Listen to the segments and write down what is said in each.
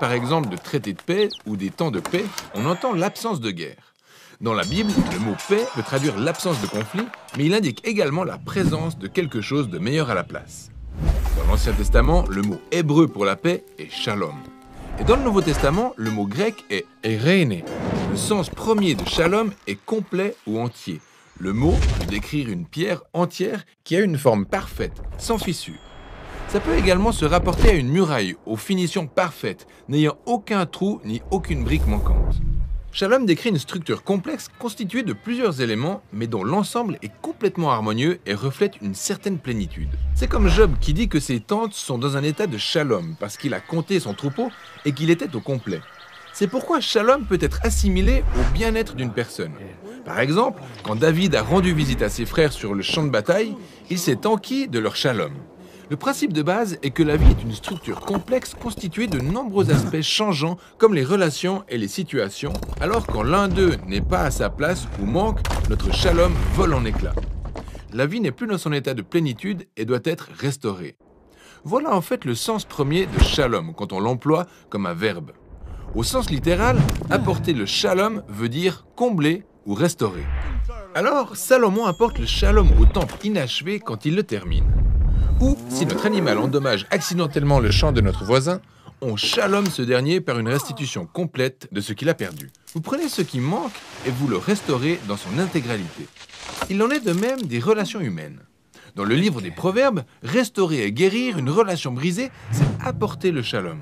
par exemple de traités de paix ou des temps de paix, on entend l'absence de guerre. Dans la Bible, le mot paix peut traduire l'absence de conflit, mais il indique également la présence de quelque chose de meilleur à la place. Dans l'Ancien Testament, le mot hébreu pour la paix est shalom. Et dans le Nouveau Testament, le mot grec est ereine. Le sens premier de shalom est complet ou entier. Le mot peut décrire une pierre entière qui a une forme parfaite, sans fissure. Ça peut également se rapporter à une muraille aux finitions parfaites, n'ayant aucun trou ni aucune brique manquante. Shalom décrit une structure complexe constituée de plusieurs éléments, mais dont l'ensemble est complètement harmonieux et reflète une certaine plénitude. C'est comme Job qui dit que ses tentes sont dans un état de shalom parce qu'il a compté son troupeau et qu'il était au complet. C'est pourquoi shalom peut être assimilé au bien-être d'une personne. Par exemple, quand David a rendu visite à ses frères sur le champ de bataille, il s'est enquis de leur shalom. Le principe de base est que la vie est une structure complexe constituée de nombreux aspects changeants comme les relations et les situations, alors quand l'un d'eux n'est pas à sa place ou manque, notre shalom vole en éclats. La vie n'est plus dans son état de plénitude et doit être restaurée. Voilà en fait le sens premier de shalom quand on l'emploie comme un verbe. Au sens littéral, apporter le shalom veut dire combler ou restaurer. Alors, Salomon apporte le shalom au temple inachevé quand il le termine. Ou, si notre animal endommage accidentellement le champ de notre voisin, on shalom ce dernier par une restitution complète de ce qu'il a perdu. Vous prenez ce qui manque et vous le restaurez dans son intégralité. Il en est de même des relations humaines. Dans le livre des Proverbes, restaurer et guérir une relation brisée, c'est apporter le shalom.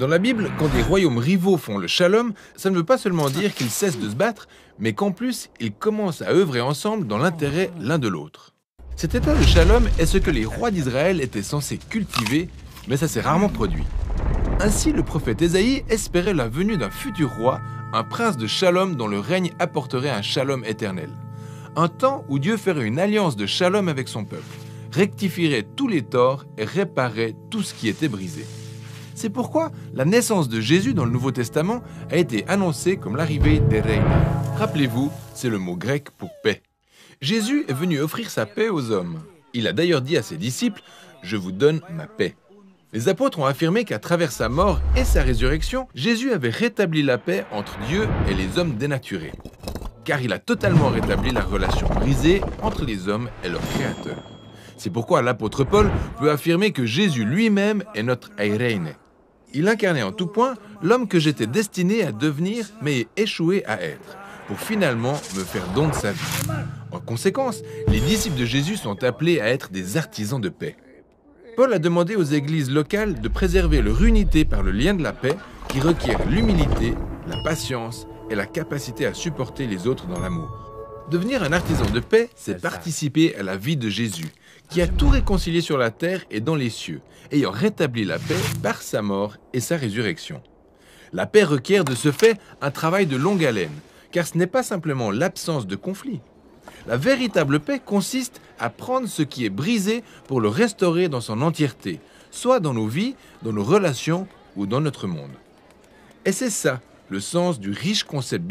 Dans la Bible, quand des royaumes rivaux font le shalom, ça ne veut pas seulement dire qu'ils cessent de se battre, mais qu'en plus, ils commencent à œuvrer ensemble dans l'intérêt l'un de l'autre. Cet état de shalom est ce que les rois d'Israël étaient censés cultiver, mais ça s'est rarement produit. Ainsi, le prophète Ésaïe espérait la venue d'un futur roi, un prince de shalom dont le règne apporterait un shalom éternel. Un temps où Dieu ferait une alliance de shalom avec son peuple, rectifierait tous les torts et réparerait tout ce qui était brisé. C'est pourquoi la naissance de Jésus dans le Nouveau Testament a été annoncée comme l'arrivée des reines. Rappelez-vous, c'est le mot grec pour paix. Jésus est venu offrir sa paix aux hommes. Il a d'ailleurs dit à ses disciples, Je vous donne ma paix. Les apôtres ont affirmé qu'à travers sa mort et sa résurrection, Jésus avait rétabli la paix entre Dieu et les hommes dénaturés. Car il a totalement rétabli la relation brisée entre les hommes et leur Créateur. C'est pourquoi l'apôtre Paul peut affirmer que Jésus lui-même est notre Eireine. Il incarnait en tout point l'homme que j'étais destiné à devenir mais échoué à être, pour finalement me faire don de sa vie. En conséquence, les disciples de Jésus sont appelés à être des artisans de paix. Paul a demandé aux églises locales de préserver leur unité par le lien de la paix qui requiert l'humilité, la patience et la capacité à supporter les autres dans l'amour. Devenir un artisan de paix, c'est participer à la vie de Jésus, qui a tout réconcilié sur la terre et dans les cieux, ayant rétabli la paix par sa mort et sa résurrection. La paix requiert de ce fait un travail de longue haleine, car ce n'est pas simplement l'absence de conflit, la véritable paix consiste à prendre ce qui est brisé pour le restaurer dans son entièreté, soit dans nos vies, dans nos relations ou dans notre monde. Et c'est ça le sens du riche concept